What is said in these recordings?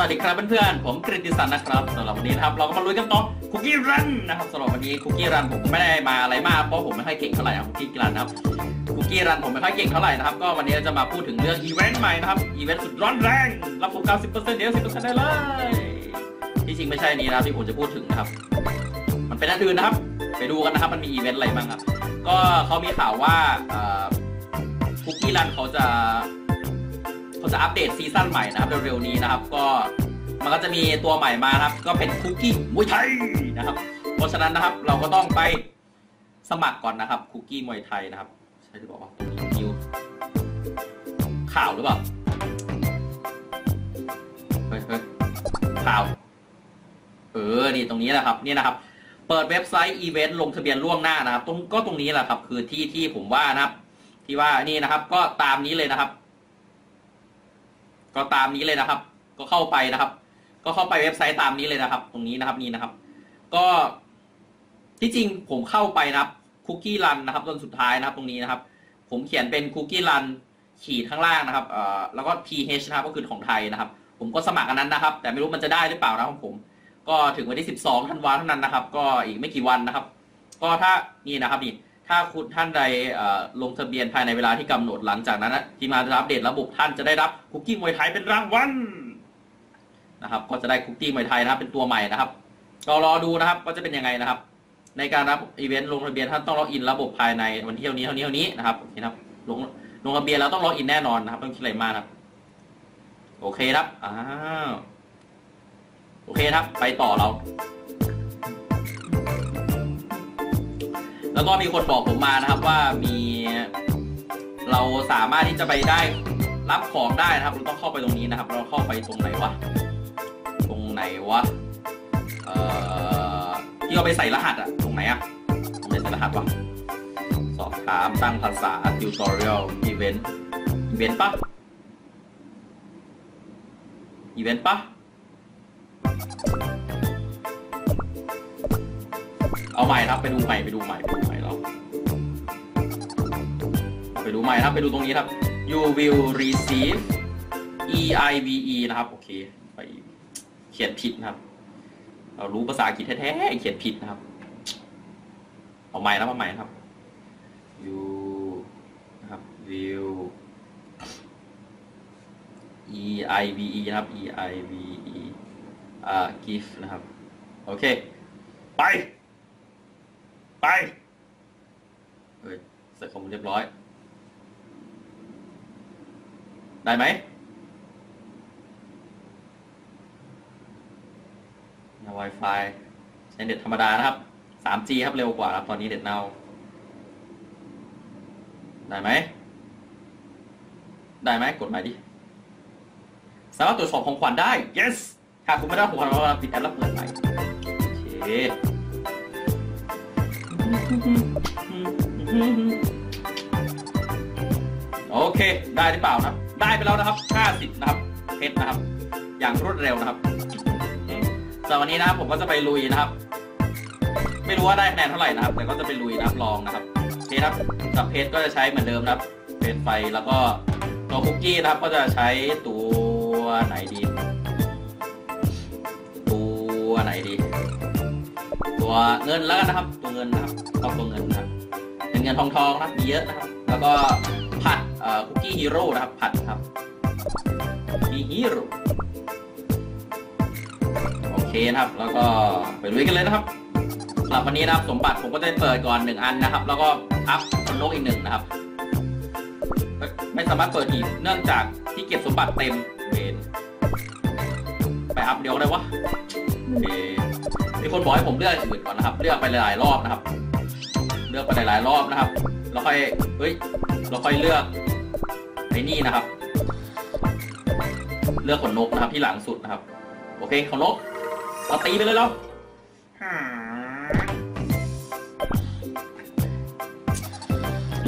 สวัสดีครับเพื่อนๆ ผมกฤติสันนะครับสำหรับวันนี้นะครับเราก็มาลุยกันต่อ Cookie Run นะครับสำหรับวันนี้ Cookie Run ผมไม่ได้มาอะไรมากเพราะผมไม่ค่อยเก่งเท่าไหร่ Cookie Run นะครับ Cookie Run ผมไม่ค่อยเก่งเท่าไหร่นะครับก็วันนี้จะมาพูดถึงเรื่องอีเวนต์ใหม่นะครับอีเวนต์สุดร้อนแรงรับโฟกัส10%เดี๋ยว10%ได้เลยที่จริงไม่ใช่นี้นะครับที่ผมจะพูดถึงนะครับ มันเป็นอันอื่นนะครับ ไปดูกันนะครับมันมีอีเวนต์อะไรบ้างครับก็เขามีข่าวว่าCookie Run เขาจะ เขาจะอัปเดต season ใหม่นะครับเร็วๆนี้นะครับ ก็มันก็จะมีตัวใหม่มาครับ ก็เป็นคุกกี้มวยไทยนะครับ เพราะฉะนั้นนะครับเราก็ต้องไปสมัครก่อนนะครับคุกกี้มวยไทยนะครับใช่หรือเปล่า new ข่าวหรือเปล่าเฮ้ยเฮ้ยข่าวเออนี่ตรงนี้แหละครับนี่นะครับ เปิดเว็บไซต์อีเวนต์ลงทะเบียนล่วงหน้านะครับ ตรงก็ตรงนี้แหละครับ คือที่ที่ผมว่านะครับ ที่ว่านี่นะครับ ก็ตามนี้เลยนะครับ ก็ตามนี้เลยนะครับ ก็เข้าไปนะครับ ก็เข้าไปเว็บไซต์ตามนี้เลยนะครับ ตรงนี้นะครับนี่นะครับ ก็ที่จริงผมเข้าไปนะครับคุกกี้รันนะครับ ตอนสุดท้ายนะครับ ตรงนี้นะครับ ผมเขียนเป็นคุกกี้รันขีดข้างล่างนะครับเอ่อแล้วก็ th นะครับก็คือของไทยนะครับ ผมก็สมัครอันนั้นนะครับ แต่ไม่รู้มันจะได้หรือเปล่านะครับผม ก็ถึงวันที่ 12ธันวาเท่านั้นนะครับ ก็อีกไม่กี่วันนะครับ ก็ถ้านี่นะครับนี่ ถ้าคุณท่านใดลงทะเบียนภายในเวลาที่กำหนดหลังจากนั้นทีมงานจะอัปเดตระบบท่านจะได้รับคุกกี้มวยไทยเป็นรางวัลนะครับ ก็จะได้คุกกี้มวยไทยนะครับ เป็นตัวใหม่นะครับก็รอดูนะครับว่าจะเป็นยังไงนะครับ ในการรับอีเวนต์ลงทะเบียนท่านต้อง login ระบบภายในวันที่เท่านี้เท่านี้เท่านี้นะครับโอเคครับลงลงทะเบียนแล้วต้อง login แน่นอนนะครับต้องคิดอะไรมากครับโอเคครับอ้าวโอเคครับ ไปต่อเรา แล้วก็มีคนบอกผมมานะครับว่ามีเราสามารถที่จะไปได้รับของได้นะครับ เราต้องเข้าไปตรงนี้นะครับ เราเข้าไปตรงไหนวะ ตรงไหนวะ เอ่อ ที่เราไปใส่รหัสอะตรงไหนอะตรงไหนใส่รหัสวะ สอบถามตั้งภาษา tutorial event event ปะอีเวนต์ปะ เอาใหม่ครับ ไปดูใหม่ไปดูใหม่ไปดูใหม่เราไปดูใหม่ครับไปดูตรงนี้ครับ you will receive e i v e นะครับ โอเคไปเขียนผิดนะครับเรารู้ภาษาอังกฤษแท้ๆเขียนผิดนะครับ เอาใหม่แล้วมาใหม่ครับ you นะครับ will e i v e นะครับ e i v e อ่า give นะครับ โอเค ไป ไปเฮ้ยใส่ข้อมูลเรียบร้อย ได้ไหมนะ Wi-Fi ใช้เน็ตธรรมดานะครับ 3G ครับเร็วกว่าครับ ตอนนี้เน็ตเน่าได้ไหม ได้ไหมกดหมายดิ สามารถตรวจสอบของขวัญได้ yes หากคุณไม่ได้ของขวัญเราปิดแอปแล้วเปิดใหม่โอเค โอเค ได้หรือเปล่านะครับ ได้ไปแล้วนะครับ 50 นะครับ เพชรนะครับ อย่างรวดเร็วนะครับสำหรับวันนี้นะครับผมก็จะไปลุยนะครับ ไม่รู้ว่าได้คะแนนเท่าไหร่นะครับ แต่ก็จะไปลุยนะครับลองนะครับโอเคครับกับเพชรก็จะใช้เหมือนเดิมนะครับเพชรไฟแล้วก็ตัวคุกกี้นะครับ ก็จะใช้ตัวไหนดี ตัวไหนดี ตัวเงินแล้วกันนะครับ ตัวเงินนะครับเอาตัวเงินนะครับเป็นเงินทองทองนะมีเยอะนะครับ แล้วก็ผัดคุกกี้ฮีโร่นะครับ ผัดครับมีฮีโร่โอเคนะครับ แล้วก็ไปลุยกันเลยนะครับสำหรับวันนี้นะครับ สมบัติผมก็จะเปิดก่อนหนึ่งอันนะครับ แล้วก็อัพคนนกอีกหนึ่งนะครับ ไม่สามารถเปิดอีกเนื่องจากที่เก็บสมบัติเต็มเวนไปอัพเดียวได้วะ มีคนบอกให้ผมเลือกอื่นก่อนนะครับ เลือกไปหลายๆรอบนะครับ เลือกไปหลายๆรอบนะครับ แล้วค่อย เฮ้ย เราค่อยเลือกไอ้นี่นะครับ เลือกขนนกนะครับที่หลังสุดนะครับ โอเคขนนกเราตีไปเลยแล้ว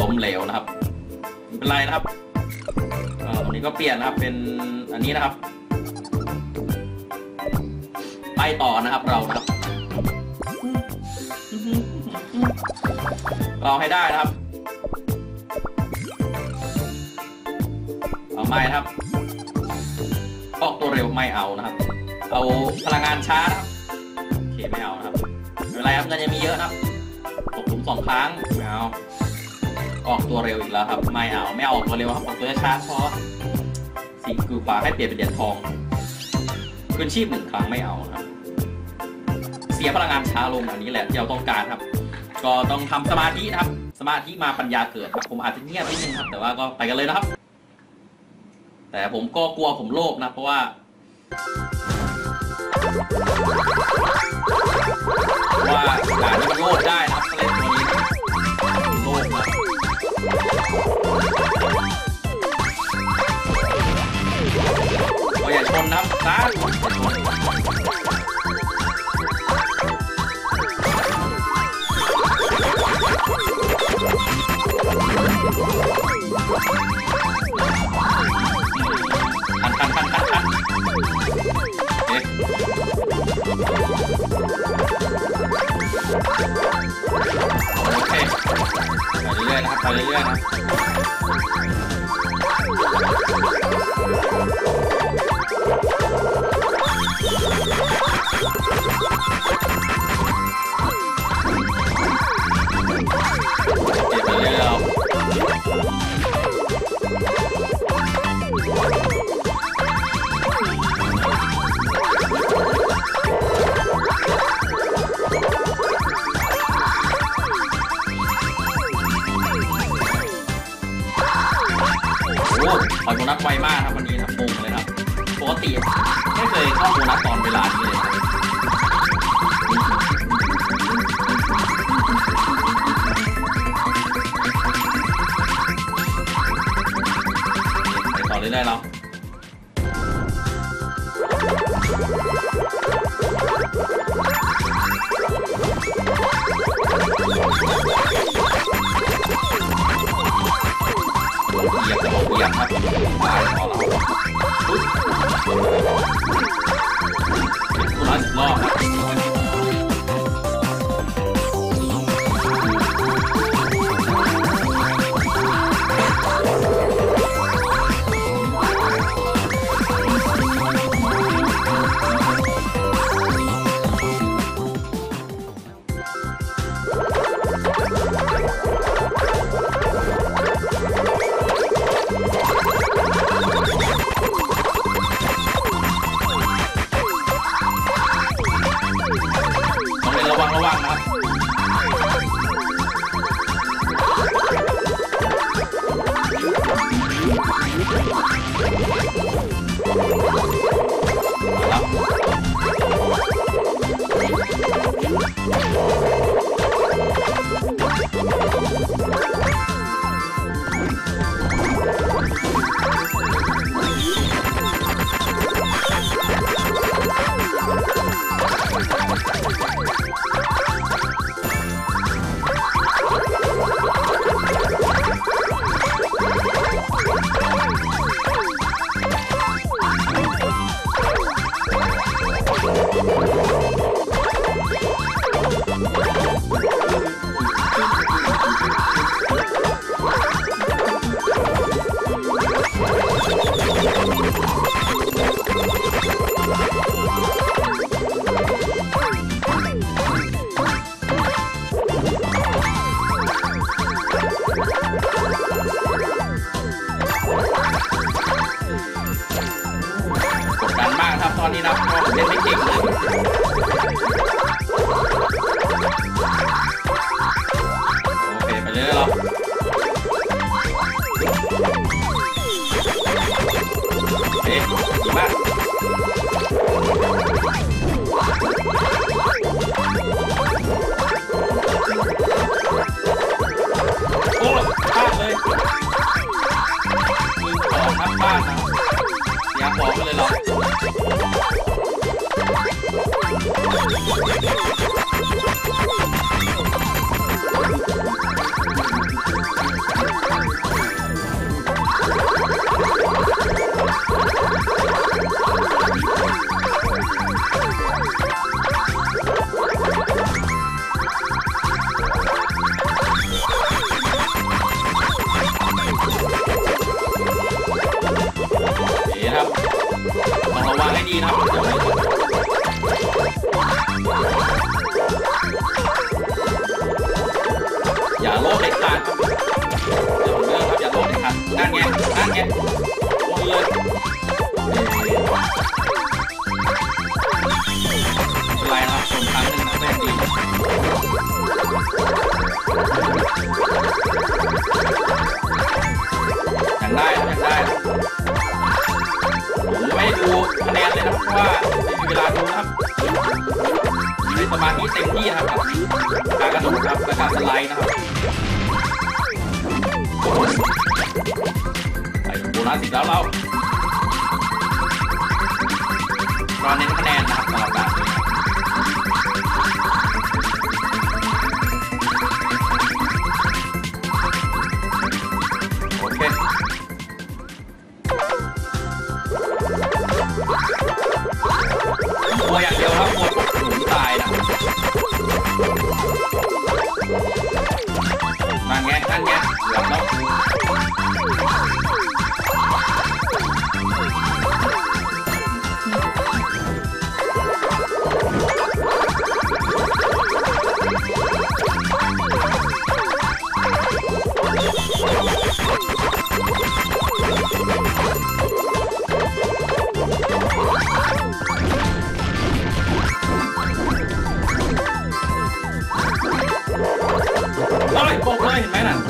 ล้มเหลวนะครับไม่เป็นไรนะครับตรงนี้ก็เปลี่ยนนะครับ เป็นอันนี้นะครับ ไปต่อนะครับเรานะครับ เราให้ได้นะครับ เอาไม้ครับออกตัวเร็วไม่เอานะครับ เอาพลังงานช้านะครับโอเคไม่เอานะครับไม่เป็นไรครับเงินยังมีเยอะนะครับตกหลุมสองครั้งไม่เอาออกตัวเร็วอีกแล้วครับ ไม่เอาไม่เอาออกตัวเร็วครับออกตัวช้าเพราะสิ่งคือฟ้าให้เปลี่ยนเป็นเหรียญทองคืนชีพหนึ่งครั้งไม่เอานะครับ เสียพลังงานช้าลงอันนี้แหละที่เราต้องการครับ ก็ต้องทำสมาธินะครับ สมาธิมาปัญญาเกิดครับผมอาจจะเงียบนิดนึงครับ แต่ว่าก็ไปกันเลยนะครับ แต่ผมก็กลัวผมโลภนะเพราะว่าว่าด่านนี้มันโลภได้นะครับก็เลยตัวนี้โลภนะก็อย่าชนนะครับนะ เอ๊ะโอเคไปเรื่อยๆนะครับไปเรื่อยๆนะ โอ้ขอโบนัสไวมากครับวันนี้ครับงงเลยครับ ปกติไม่เคยเข้าโบนัสตอนเวลานี้เลยครับไปต่อเรื่อยๆเรา ยียบจะ โอเลัวอย่างเดียวครับกลัวหนูตายนะมาแงนั่นแงเกือบแล้ ฮ้ยต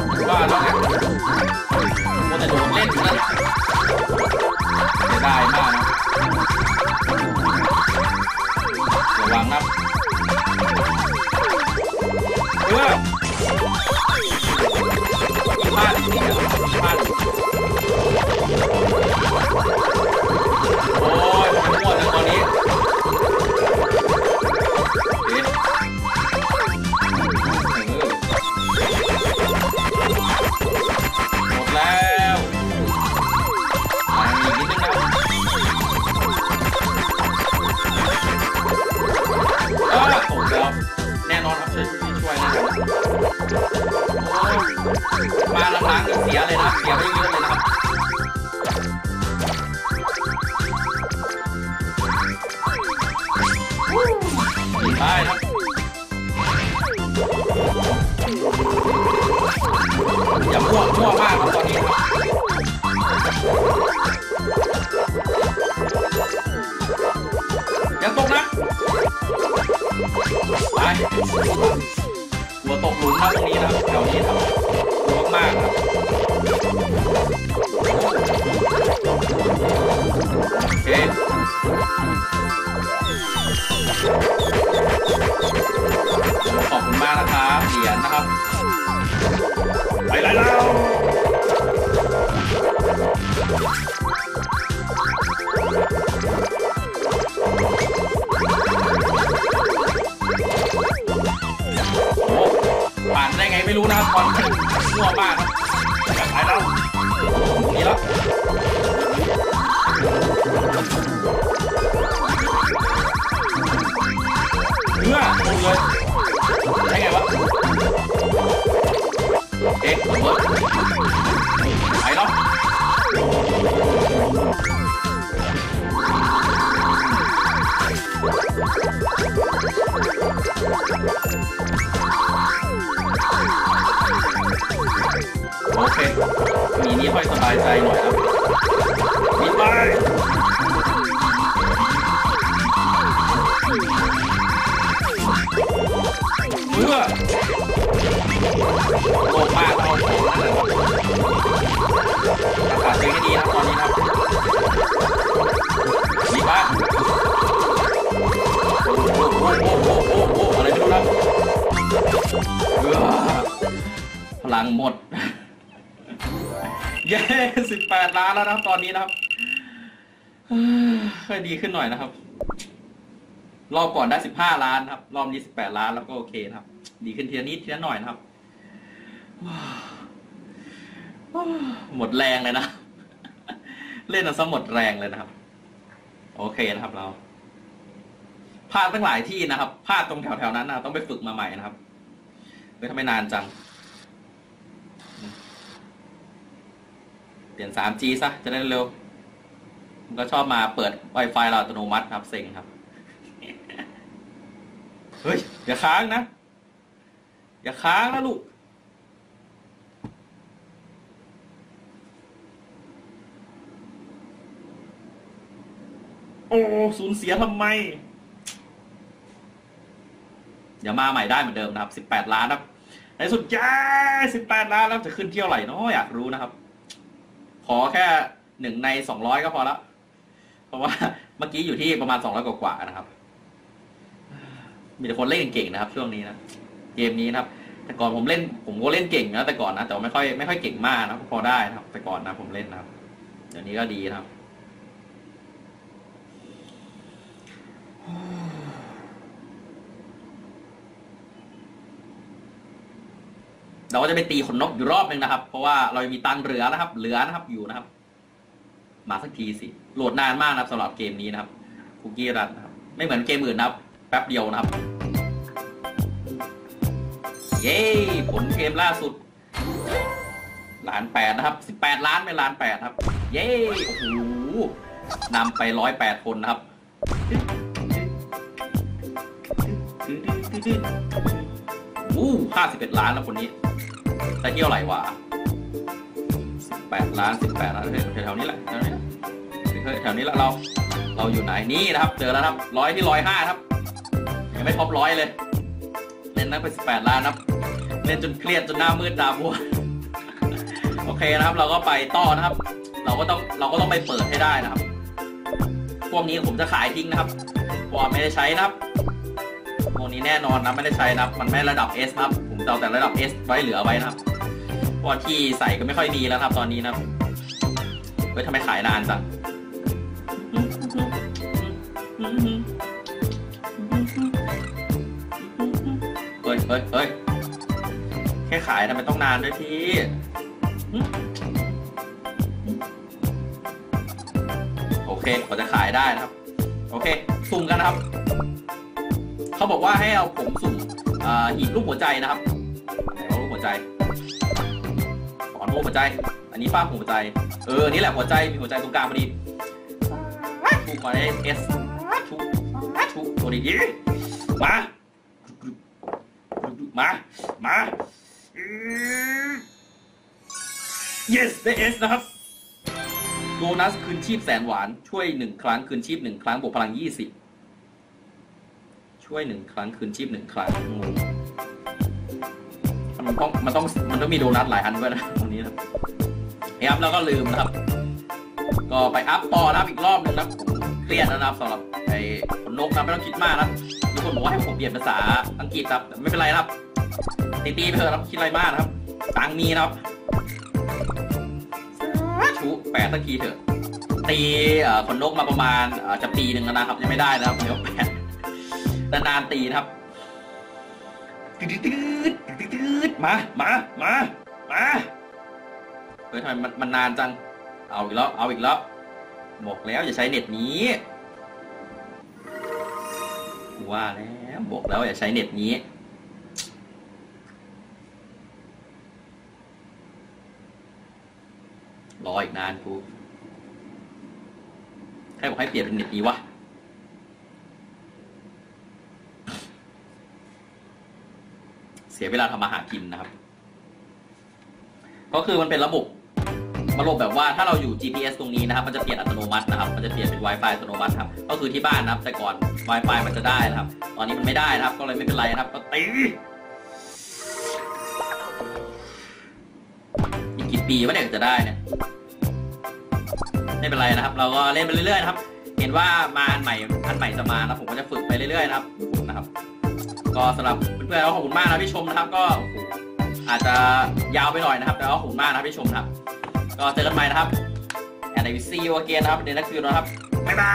กลัวตกหลุมครับตรงนี้นะแถวนี้ครับกลัวมากครับโอเคขอบคุณมากนะครับเหรียญนะครับไปแล้วโไม่รู้นะครับบอลมั่วมากครับไปแล้วหนี่แล้วเนื้อหมดเลย มีนี่ค่อยสบายใจหน่อยครับมีไป แปดล้านแล้วนะครับ ตอนนี้นะครับค่อยดีขึ้นหน่อยนะครับ รอบก่อนได้สิบห้าล้านครับ รอบนี้สิบแปดล้านแล้วก็โอเคครับ ดีขึ้นทีละนิดทีละหน่อยนะครับ หมดแรงเลยนะ เล่นเอาซะหมดแรงเลยนะครับ โอเคนะครับเราพลาดตั้งหลายที่นะครับพลาดตรงแถวๆนั้นนะต้องไปฝึกมาใหม่นะครับเฮ้ยทำไมนานจัง ลี่ยน 3G ซะ จะได้เร็วมันก็ชอบมาเปิด Wi-Fi เราอัตโนมัติครับเซ็งครับ เฮ้ย อย่าค้างนะ อย่าค้างนะลูกโอ้สูญเสียทำไม อย่ามาใหม่ได้เหมือนเดิมนะครับ 18 ล้านครับ ในสุดย้18 ล้านแล้วจะขึ้นเที่ยวไหร่น้ออยากรู้นะครับ ขอแค่หนึ่งในสองร้อยก็พอและเพราะว่าเมื่อกี้อยู่ที่ประมาณสองร้อยกว่าๆนะครับ มีแต่คนเล่นเก่งๆนะครับ ช่วงนี้นะเกมนี้นะครับ แต่ก่อนผมเล่น ผมก็เล่นเก่งนะแต่ก่อนนะแต่ว่าไม่ค่อยไม่ค่อยเก่งมากนะพอได้นะครับ แต่ก่อนนะผมเล่นนะครับเดี๋ยวนี้ก็ดีนะครับ เราก็จะไปตีขนนกอยู่รอบหนึ่งนะครับ เพราะว่าเรายังมีตังเหลือนะครับ เหลือนะครับอยู่นะครับ มาสักทีสิโหลดนานมากนะครับสำหรับเกมนี้นะครับคุกกี้รันนะครับ ไม่เหมือนเกมอื่นนะครับ แป๊บเดียวนะครับ เย้ผลเกมล่าสุดล้านแปดนะครับสิบแปดล้านเป็นล้านแปดครับ เย้โอ้โหนำไปร้อยแปดคนนะครับอู้ห้าสิบเอ็ดล้านแล้วคนนี้ ได้เที่ยวไหร่วะแปดล้านสิบแปดล้านแถวๆนี้แหละแถวนี้แถวนี้ละเรา เราอยู่ไหนนี่นะครับ เจอแล้วครับร้อยที่ร้อยห้าครับ ยังไม่ครบร้อยเลย เล่นนักไปสิบแปดล้านครับ เล่นจนเครียดจนหน้ามืดตาบัว โอเคนะครับ เราก็ไปต่อนะครับ เราก็ต้องเราก็ต้องไปเปิดให้ได้นะครับ พวกนี้ผมจะขายทิ้งนะครับพราะว่าไม่ได้ใช้นะครับ พวนี้แน่นอนนะไม่ได้ใช้นะครับมันไม่ระดับ S นะครับผมเอาแต่ระดับ S ไว้เหลือไว้นะครับเพราะที่ใส่ก็ไม่ค่อยมีแล้วครับตอนนี้นะเฮ้ยทำไมขายนานจังเฮ้ยเฮ้ยเฮ้ยแค่ขายทำไมต้องนานด้วยพี่โอเคกว่าจะขายได้นะครับ โอเคสุ่มกันนะครับ เขาบอกว่าให้เอาผมสุ่มหีบรูปหัวใจนะครับไหนว่ารูปหัวใจขอนรูปหัวใจ อันนี้ป้าหัวใจ เออนี่แหละหัวใจมีหัวใจตรงกลางพอดีชูขอได้เอสชูชูตัวดีมา มา มา yes ได้ S นะครับโดนัสคืนชีพแสนหวาน ช่วยหนึ่งครั้งคืนชีพหนึ่งครั้งบวกพลังยี่สิบ ช่วยหนึ่งครั้งคืนชีพหนึ่งครั้งงงมันต้องมันต้องมันต้องมีโดนัทหลายอันด้วยนะตรงนี้นะครับครับแล้วก็ลืมนะครับ ก็ไปอัพต่อนะครับอีกรอบหนึ่งนะครับผมเครียดนะครับสำหรับไอ้ขนนกนะไม่ต้องคิดมากนะมีคนบอกว่าให้ผมเปลี่ยนภาษาอังกฤษครับแต่ไม่เป็นไรนะครับตีตีไปเถอะครับคิดอะไรมากนะครับตังมีนะครับชุแปดตะกี้เถอะตีขนนกมาประมาณจะปีหนึ่งแล้วนะครับยังไม่ได้นะครับเดี๋ยวแปด นานๆตีนะครับตืดตืดตืดมา มา มา มาเฮ้ยทำไมมันมันนานจัง เอาอีกแล้ว เอาอีกแล้ว บอกแล้วอย่าใช้เน็ตนี้ว่าแล้วบอกแล้วอย่าใช้เน็ตนี้รออีกนานกูใครบอกให้เปลี่ยนเป็นเน็ตนี้วะ สียเวลาทำอาหากินนะครับ ก็คือมันเป็นระบบระบบแบบว่าถ้าเราอยู่ GPS ตรงนี้นะครับ มันจะเปลี่ยนอัตโนมัตินะครับ มันจะเปลี่ยนเป็น Wi-Fi อัตโนมัติครับ ก็คือที่บ้านนะครับ แต่ก่อน Wi-Fi มันจะได้นะครับ ตอนนี้มันไม่ได้นะครับ ก็เลยไม่เป็นไรนะครับ ก็ตีอีกกี่ปีวะเนี่ยจะได้เนี่ย ไม่เป็นไรนะครับ เราก็เล่นไปเรื่อยๆนะครับ เห็นว่ามาอันใหม่อันใหม่จะมานะผมก็จะฝึกไปเรื่อยๆนะครับนะครับ ก็สำหรับเพื่อนๆก็ขอบคุณมากนะพี่ชมนะครับ ก็อาจจะยาวไปหน่อยนะครับ แต่ก็ขอบคุณมากนะพี่ชมนะครับ ก็เจอกันใหม่นะครับ and I will see you again นะครับในนักคืนนะครับบ๊ายบา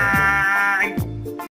ย